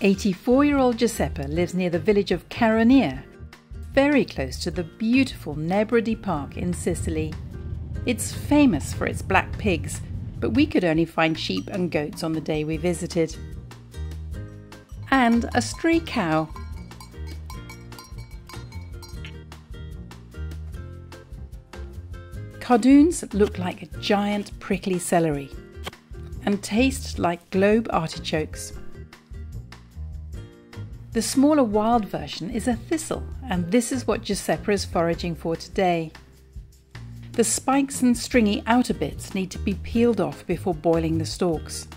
84 year old Giuseppa lives near the village of Caronia, very close to the beautiful Nebrodi Park in Sicily. It's famous for its black pigs, but we could only find sheep and goats on the day we visited. And a stray cow. Cardoons look like a giant prickly celery and taste like globe artichokes. The smaller wild version is a thistle, and this is what Giuseppa is foraging for today. The spikes and stringy outer bits need to be peeled off before boiling the stalks.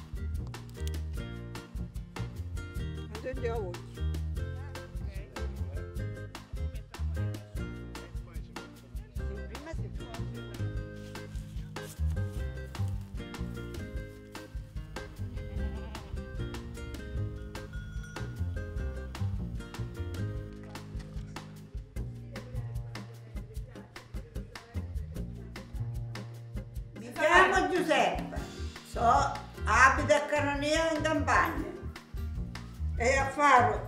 Chiamo Giuseppa, so, abito a Caronia in campagna e a fare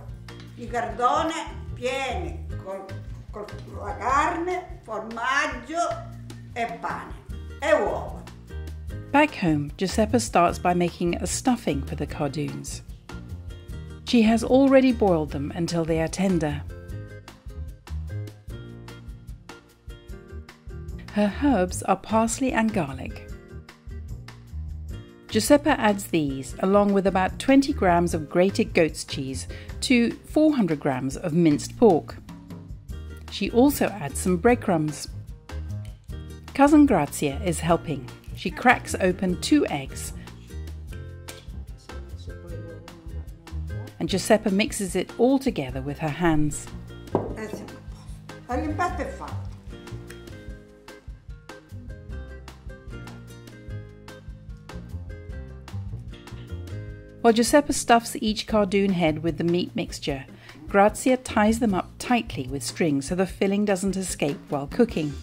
i cardone pieni con, con la carne, formaggio e pane e uova. Back home, Giuseppa starts by making a stuffing for the cardoons. She has already boiled them until they are tender. Her herbs are parsley and garlic. Giuseppa adds these, along with about 20 grams of grated goat's cheese, to 400 grams of minced pork. She also adds some breadcrumbs. Cousin Grazia is helping. She cracks open two eggs. And Giuseppa mixes it all together with her hands. While Giuseppa stuffs each cardoon head with the meat mixture, Grazia ties them up tightly with string so the filling doesn't escape while cooking.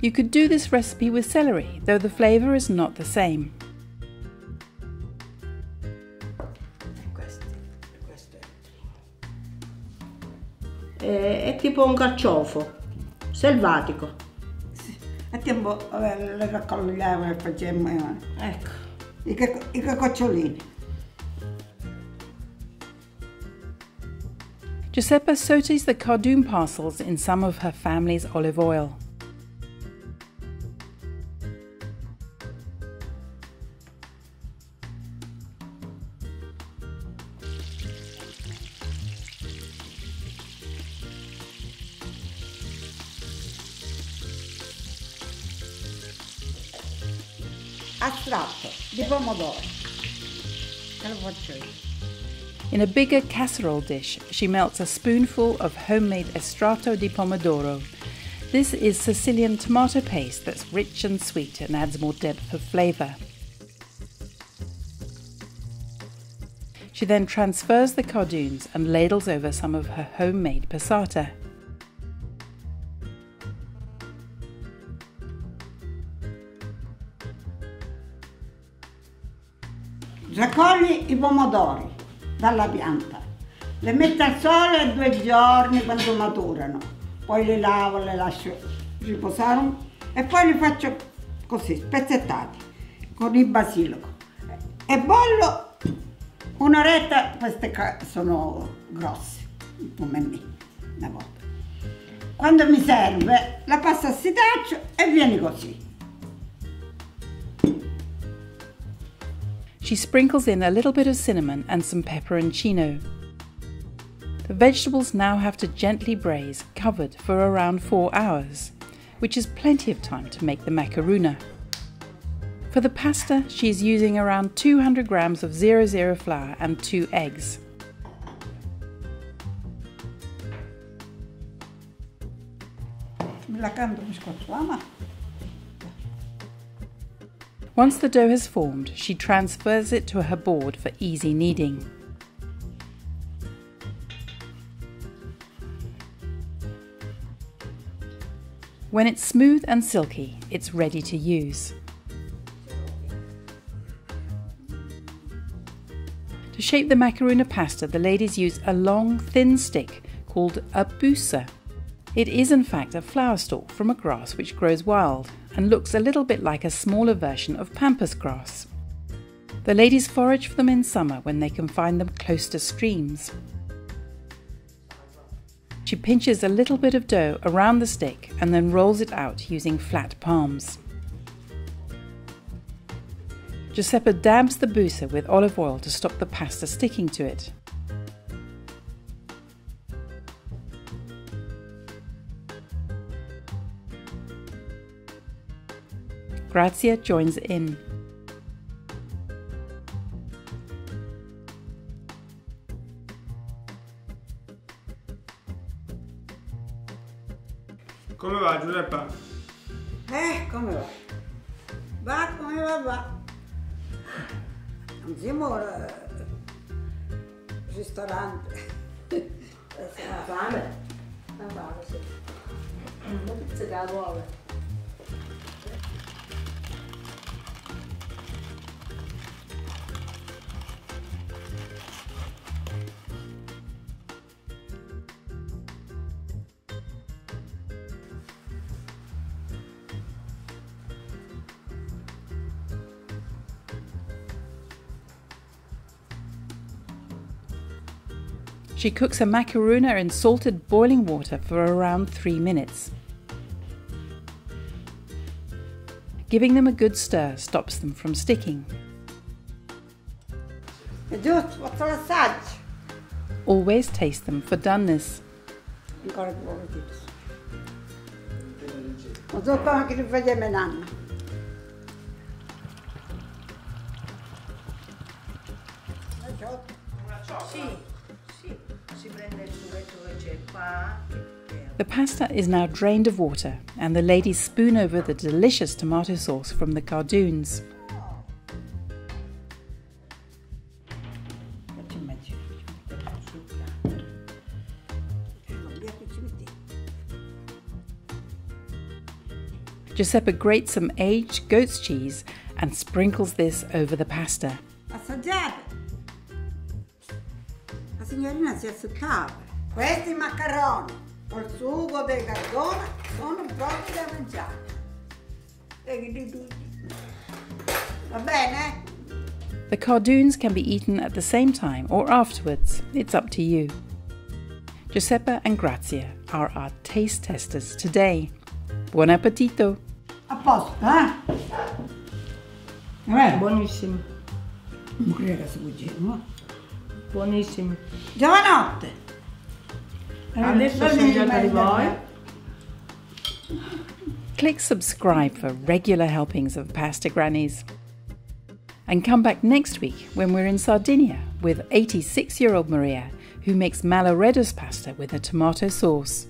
You could do this recipe with celery, though the flavour is not the same. Questo, questo è Eh, tipo un carciofo, selvatico. A tempo eh, le raccogliamo e facciamo eh, Ecco. i, cac- i cocciolini. Giuseppa sautés the cardoon parcels in some of her family's olive oil. Astratto di pomodoro. Te lo faccio io. In a bigger casserole dish, she melts a spoonful of homemade estratto di pomodoro. This is Sicilian tomato paste that's rich and sweet and adds more depth of flavour. She then transfers the cardoons and ladles over some of her homemade passata. Raccogli i pomodori dalla pianta, le metti al sole due giorni quando maturano, poi li lavo, le lascio riposare e poi li faccio così, spezzettati, con il basilico. E bollo un'oretta, queste sono grosse, come me, una volta. Quando mi serve la passo a sitaccio e viene così. She sprinkles in a little bit of cinnamon and some peperoncino. The vegetables now have to gently braise, covered for around four hours, which is plenty of time to make the maccaruna. For the pasta, she is using around 200 grams of 00 flour and two eggs. Me la Once the dough has formed, she transfers it to her board for easy kneading. When it's smooth and silky, it's ready to use. To shape the maccaruna pasta, the ladies use a long, thin stick called a busa. It is in fact a flower stalk from a grass which grows wild and looks a little bit like a smaller version of pampas grass. The ladies forage for them in summer when they can find them close to streams. She pinches a little bit of dough around the stick and then rolls it out using flat palms. Giuseppa dabs the busa with olive oil to stop the pasta sticking to it. Grazia joins in. Come va Giuseppa? Eh, come va? Va come va, va. Non siamo al ristorante. Ha fame? Ha fame, sì. Una pizza che la She cooks a maccaruna in salted boiling water for around 3 minutes. Giving them a good stir stops them from sticking. È giusto, faccio l'assaggio. Always taste them for doneness. The pasta is now drained of water, and the ladies spoon over the delicious tomato sauce from the cardoons. Giuseppa grates some aged goat's cheese and sprinkles this over the pasta. Assaggiate. La signorina si azzuccava. Questi maccheroni col sugo del cardone sono proprio da mangiare. Va bene? The cardoons can be eaten at the same time or afterwards. It's up to you. Giuseppa and Grazia are our taste testers today. Buon appetito! A posto, eh? Eh, Buonissimo, non credo che si cucina. buonissimo. Giovanotte! Click subscribe for regular helpings of Pasta Grannies. And come back next week when we're in Sardinia with 86 year old Maria, who makes Malloreddus pasta with a tomato sauce.